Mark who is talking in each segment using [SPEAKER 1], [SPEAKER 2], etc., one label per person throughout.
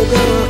[SPEAKER 1] yoga.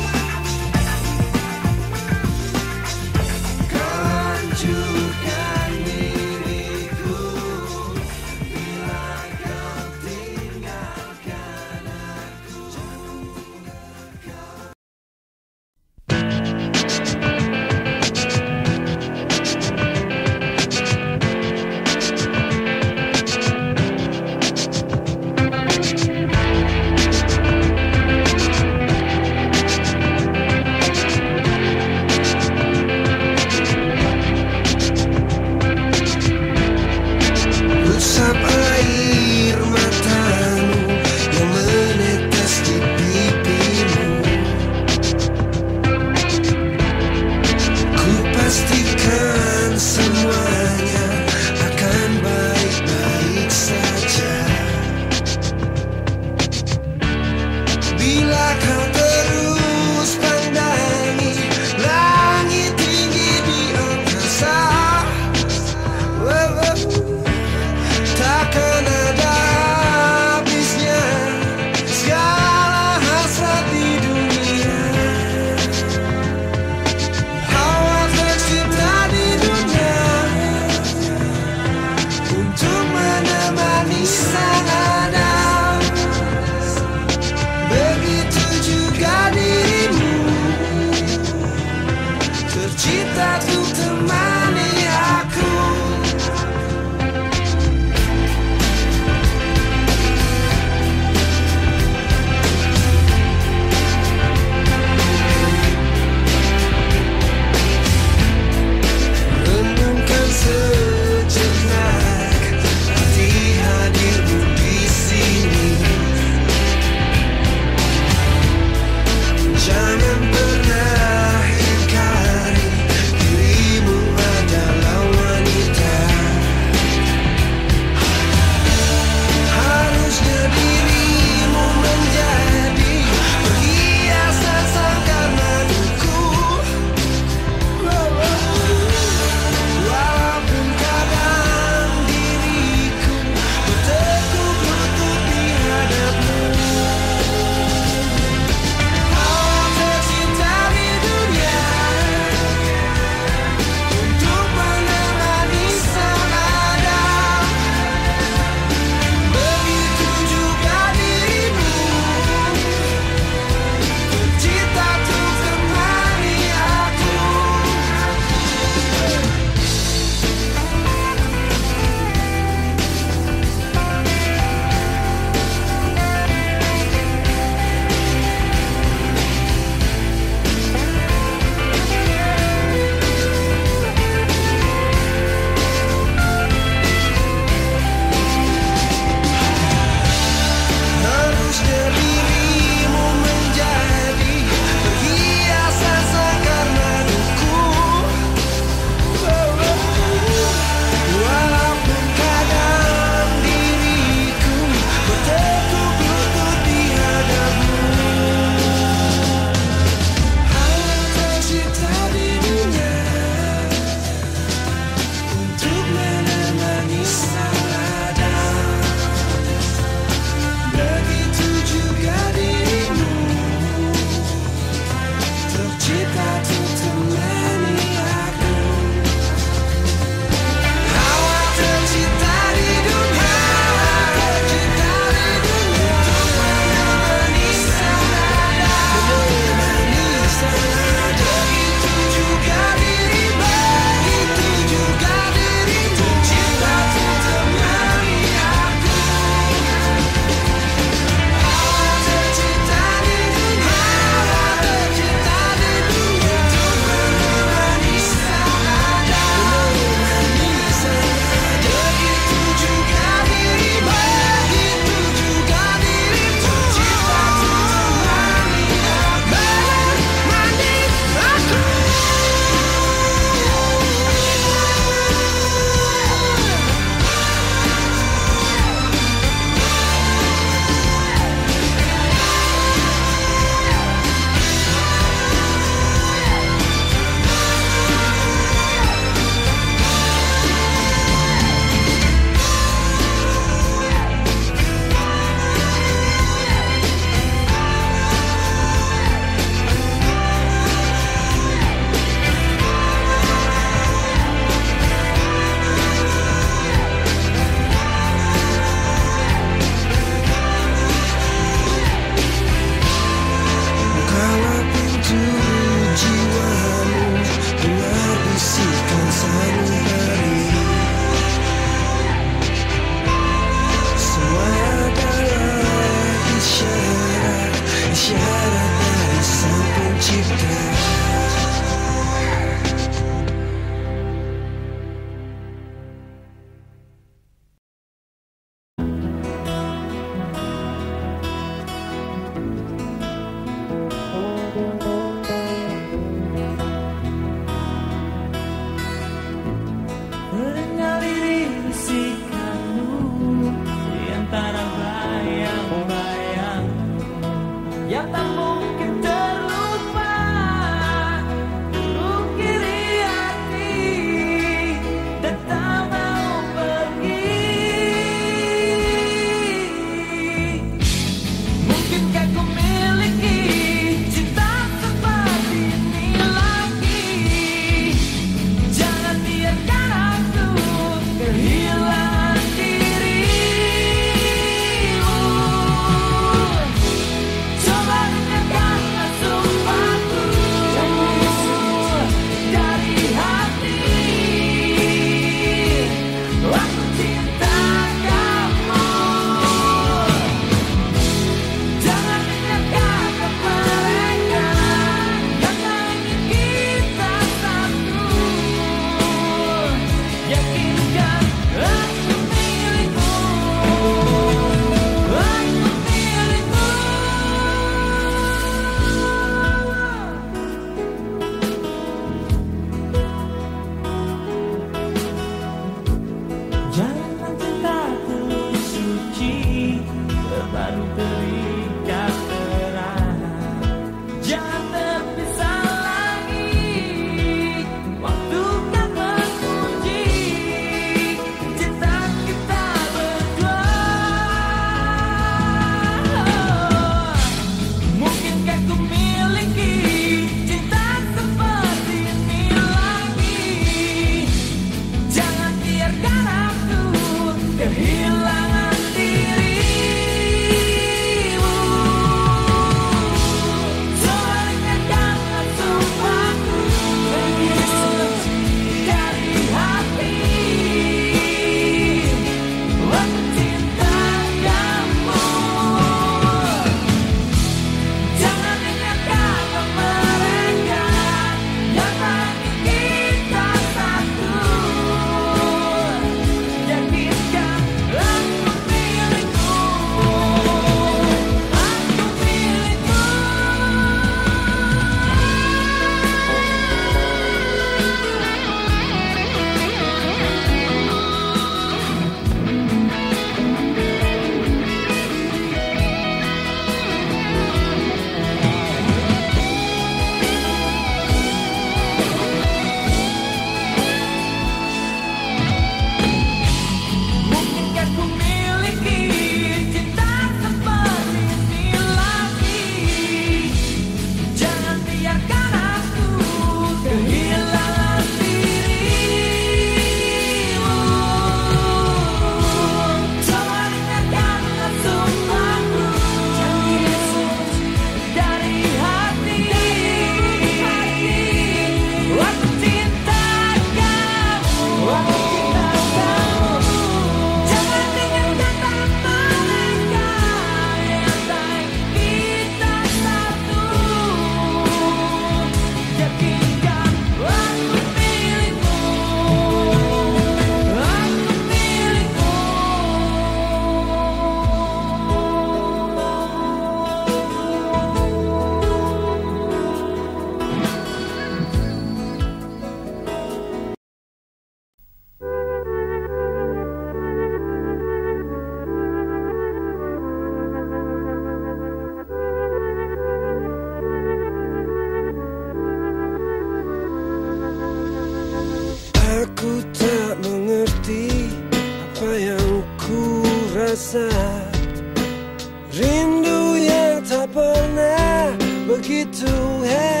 [SPEAKER 1] Rindu yang tak pernah begitu hebatnya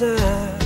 [SPEAKER 1] answer.